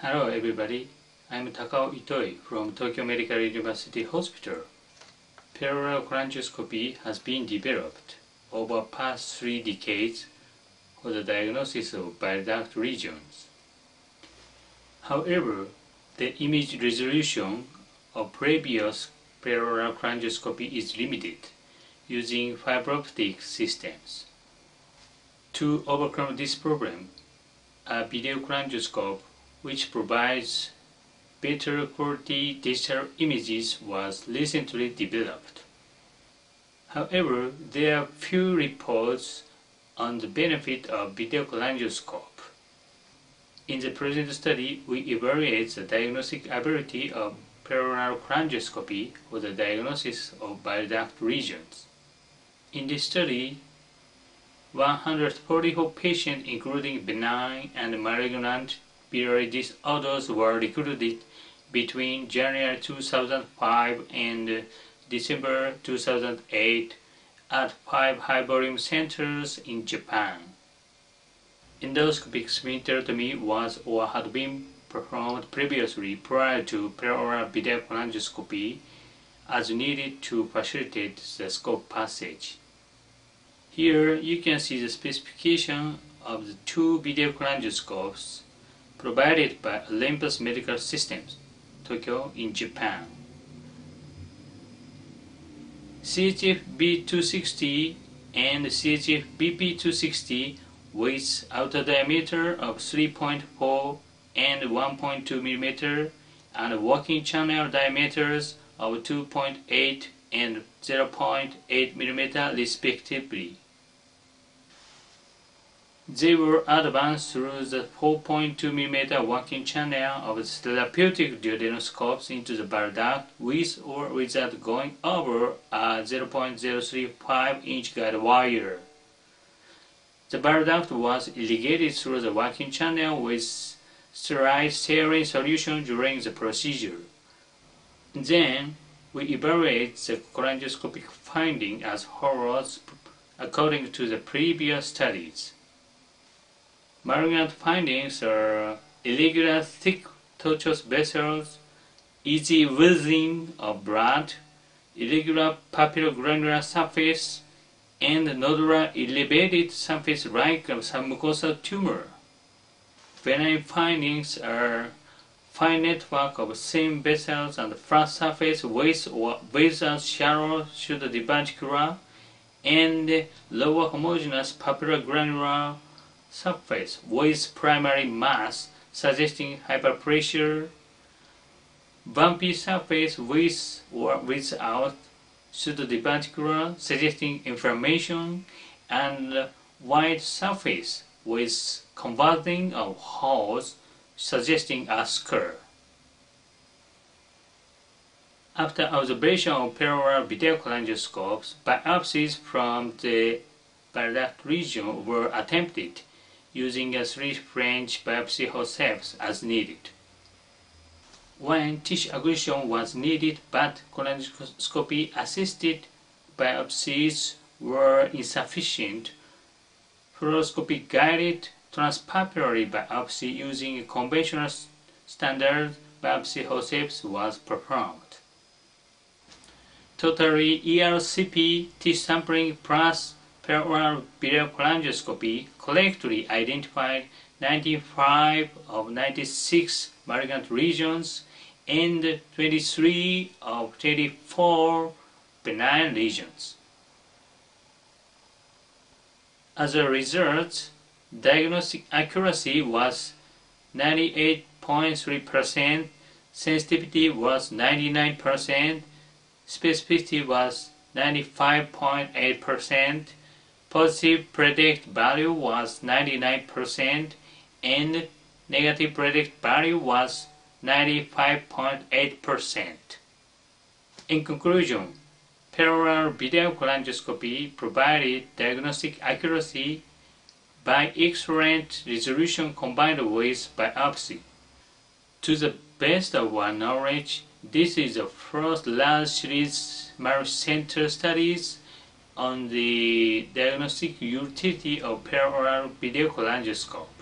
Hello everybody, I'm Takao Itoi from Tokyo Medical University Hospital. Peroral cholangioscopy has been developed over past three decades for the diagnosis of bile duct regions. However, the image resolution of previous peroral cholangioscopy is limited using fiber optic systems. To overcome this problem, a video cholangioscope which provides better quality digital images was recently developed. However, there are few reports on the benefit of video cholangioscope. In the present study, we evaluate the diagnostic ability of peroral cholangioscopy for the diagnosis of bile duct regions. In this study, 144 patients including benign and malignant biliary disorders were recruited between January 2005 and December 2008 at five high-volume centers in Japan. Endoscopic sphincterotomy was or had been performed previously prior to peroral video cholangioscopy as needed to facilitate the scope passage. Here you can see the specification of the two video cholangioscopes provided by Olympus Medical Systems, Tokyo in Japan. CHF B260 and CHF BP260 with outer diameter of 3.4 and 1.2 mm and working channel diameters of 2.8 and 0.8 mm respectively. They were advanced through the 4.2 mm working channel of the therapeutic duodenoscopes into the bile duct with or without going over a 0.035 inch guide wire. The duct was irrigated through the working channel with sterile saline solution during the procedure. Then, we evaluate the cholangioscopic finding as follows according to the previous studies. Malignant findings are uh, irregular thick tortuous vessels, easy oozing of blood, irregular papillogranular surface, and nodular elevated surface like submucosal tumor. Benign findings are fine network of thin vessels and flat surface with or without shallow pseudodiverticular and lower homogeneous papillogranular surface with primary mass suggesting hyperpressure, bumpy surface with or without pseudodiverticular suggesting inflammation, and white surface with converting of holes suggesting a scar. After observation of peroral video cholangioscopes, biopsies from the duct region were attempted using a three French biopsy forceps as needed. When tissue aggregation was needed but cholangioscopy assisted biopsies were insufficient, fluoroscopy guided transpapillary biopsy using a conventional standard biopsy forceps was performed. Totally ERCP tissue sampling plus peroral video cholangioscopy correctly identified 95 of 96 malignant regions and 23 of 24 benign lesions. As a result, diagnostic accuracy was 98.3%, sensitivity was 99%, specificity was 95.8%, Positive predict value was 99% and negative predict value was 95.8%. In conclusion, peroral video cholangioscopy provided diagnostic accuracy by excellent resolution combined with biopsy. To the best of our knowledge, this is the first large series multi-center studies on the diagnostic utility of peroral video cholangioscope.